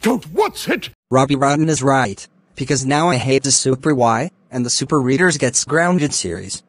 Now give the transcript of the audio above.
Don't what's it? Robbie Rotten is right. Because now I hate the Super Why, and the Super Readers Gets Grounded series.